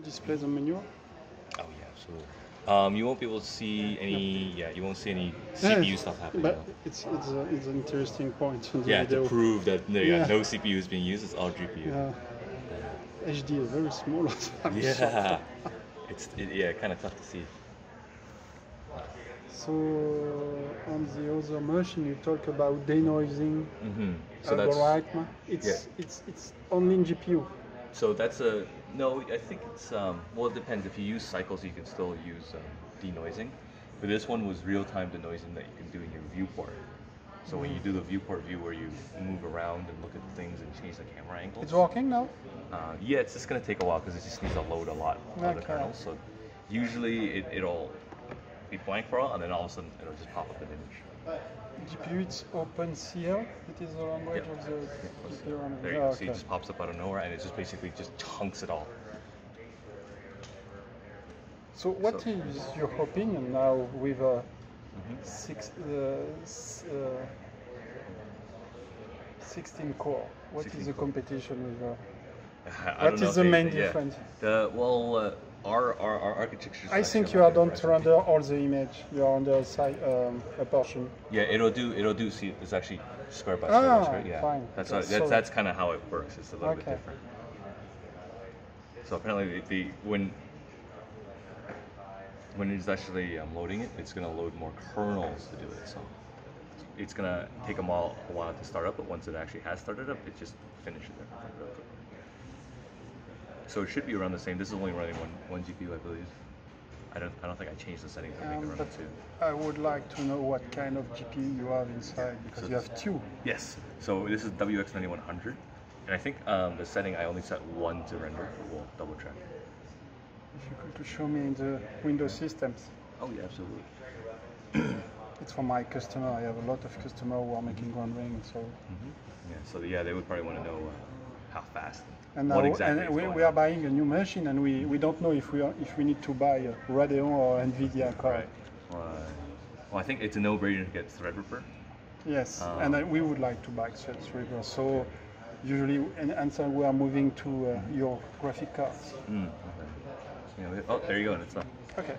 display the menu. Oh yeah, absolutely. Um, you won't be able to see any. Yeah, you won't see any Yeah, CPU stuff happening. But though. it's it's, a, it's an interesting point in the Yeah, video. to prove that no, yeah, Yeah. no CPU is being used. It's all GPU. Yeah. HD is very small. Yeah, it's it, yeah, kind of tough to see. So on the other machine, you talk about denoising hmm So that's algorithm. It's yeah. it's it's only in GPU. So that's a no. I think it's um. Well, it depends. If you use cycles, you can still use um, denoising. But this one was real-time denoising that you can do in your viewport. So when you do the viewport view where you move around and look at things and change the camera angle. It's working now. Uh, yeah, it's just gonna take a while because it just needs to load a lot of the Okay. kernels. So usually it, it'll be blank for a while, and then all of a sudden it'll just pop up an image. GPU it's OpenCL. It is the language of the GPU. language. There you Ah, go. See, it just pops up out of nowhere, and it just basically just chunks it all. So what So- is your opinion now with a Mhm. six, uh, uh, 16 core? What is 16 the core. competition with? Uh, what is What don't know is if the main yeah. difference? The well, uh, our, our our architecture. I think you are don't render all the image. You are under a, si- um, a portion. Yeah, it'll do. It'll do. See, it's actually square by Ah, square square. Yeah, fine. that's what, that's so- that's kind of how it works. It's a little bit Okay. different. So apparently, the, the when when it's actually um, loading it, it's gonna load more kernels to do it. So it's gonna take them all a while to start up, but once it actually has started up, it just finishes everything real quick. So it should be around the same. This is only running one one GPU, I believe. I don't I don't think I changed the settings to make it Um, run two. I would like to know what kind of GPU you have inside because So you have two. Yes. So this is WX9100, and I think um, the setting I only set one to render. We'll double check. If you could to show me in the Windows systems. Oh yeah, absolutely. It's for my customer. I have a lot of customers who are making rendering. So Yeah. So yeah, they would probably want to know uh, how fast. and what now exactly and we, we are buying a new machine and we, we don't know if we are, if we need to buy a Radeon or Nvidia card. Right. Uh, well, I think it's a no-brainer to get Threadripper. Yes, Um, and uh, we would like to buy Threadripper. So usually, and, and so we are moving to uh, your graphic cards. Mm, okay. Yeah, oh, there you go. and It's done. Okay.